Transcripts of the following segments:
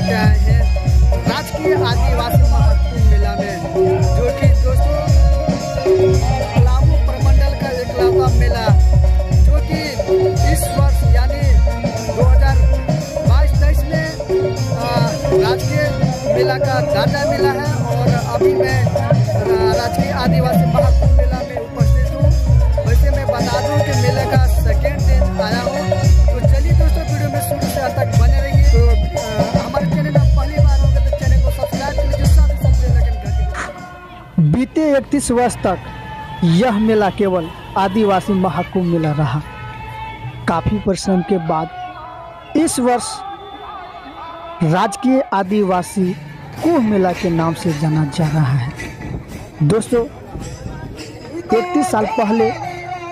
लेकर आए हैं। राजकीय आदिवासी महत्वपूर्ण मेला में। जो कि दोस्तों प्रमंडल का एकलौता मेला, जो कि इस वर्ष, यानी 2022 तेईस में राजकीय मेला का दादा मेला है। और अभी मैं इक्कीस वर्ष तक यह मेला केवल आदिवासी महाकुंभ मेला रहा। काफ़ी परिश्रम के बाद इस वर्ष राजकीय आदिवासी कुंभ मेला के नाम से जाना जा रहा है। दोस्तों, इकतीस साल पहले,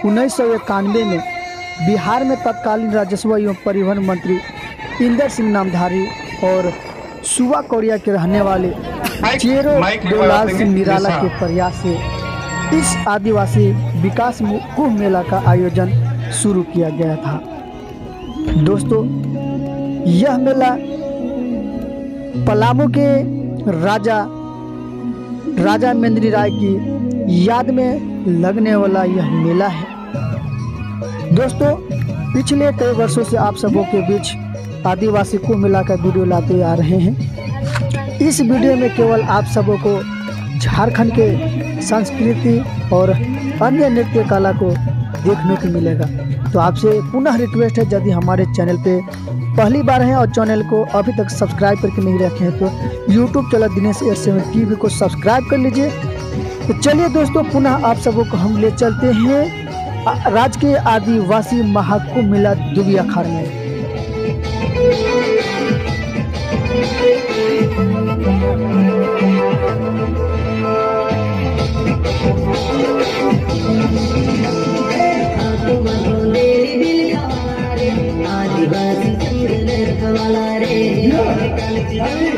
उन्नीस सौ इक्यानवे में बिहार में तत्कालीन राजस्व एवं परिवहन मंत्री इंदर सिंह नामधारी और सुबा कोरिया के रहने वाले चेरो बात सिंह निराला के प्रयास से इस आदिवासी विकास कुंभ मेला का आयोजन शुरू किया गया था। दोस्तों यह मेला पलामू के राजा राजा मेंद्री राय की याद में लगने वाला यह मेला है। दोस्तों पिछले कई वर्षों से आप सबों के बीच आदिवासी का वीडियो लाते आ रहे हैं। इस वीडियो में केवल आप सबों को झारखंड के संस्कृति और अन्य नृत्य कला को देखने को मिलेगा। तो आपसे पुनः रिक्वेस्ट है, यदि हमारे चैनल पे पहली बार हैं और चैनल को अभी तक सब्सक्राइब करके नहीं रखे हैं तो YouTube channel Dinesh eight seven T को सब्सक्राइब कर लीजिए। तो चलिए दोस्तों, पुनः आप सबों को हम ले चलते हैं, राजकीय आदिवासी महाकुंभ मेला दुबिया अखाड़ में। आदिवासी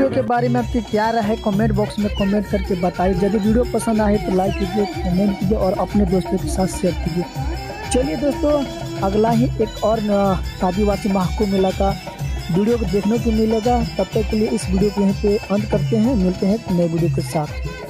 वीडियो के बारे में आपकी क्या राय है? कमेंट बॉक्स में कमेंट करके बताइए। यदि वीडियो पसंद आए तो लाइक कीजिए, कमेंट कीजिए और अपने दोस्तों के साथ शेयर कीजिए। चलिए दोस्तों, अगला ही एक और आदिवासी महाकुंभ मेला का वीडियो को देखने को मिलेगा। तब तक के लिए इस वीडियो को यहीं पे अंत करते हैं। मिलते हैं नए वीडियो के साथ।